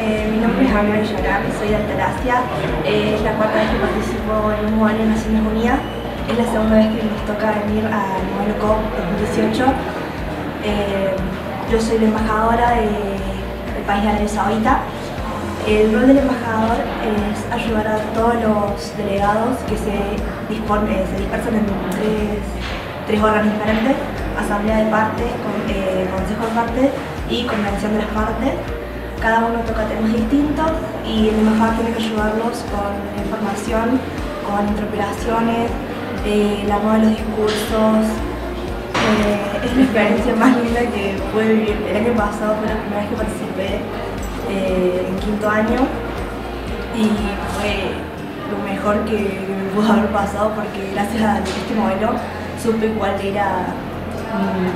Eh, mi nombre es Ana Villarán, soy de Alteracia. Eh, es la cuarta vez que participo en un modelo en Naciones Unidas. Es la segunda vez que nos toca venir al modelo COP 2018. Eh, yo soy la embajadora del país de Arabia Saudita. El rol del embajador es ayudar a todos los delegados que se, disponen, se dispersan en tres, tres órganos diferentes, asamblea de partes, consejo de partes y convención de las partes cada uno toca temas distintos y el embajador tiene que ayudarlos con información, con interpelaciones, eh, la moda de los discursos. Eh, es la experiencia más linda que pude vivir. El año pasado fue la primera vez que participé eh, en quinto año y fue lo mejor que, me pudo haber pasado porque gracias a este modelo supe cuál era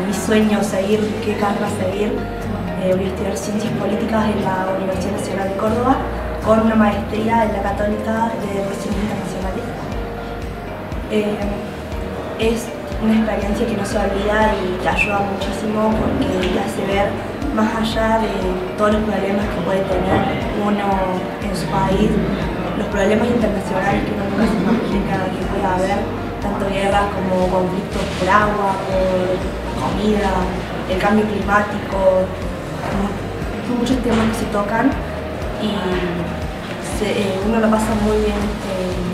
mi sueño seguir, qué carrera seguir eh, voy a estudiar Ciencias Políticas en la Universidad Nacional de Córdoba con una maestría en la Católica de Relaciones Internacionales. Eh, es una experiencia que no se olvida y te ayuda muchísimo porque te hace ver más allá de todos los problemas que puede tener uno en su país, los problemas internacionales que uno nunca se que pueda haber, tanto guerras como conflictos por agua, por comida, el cambio climático, muchos temas que se tocan y eh, uno lo pasa muy bien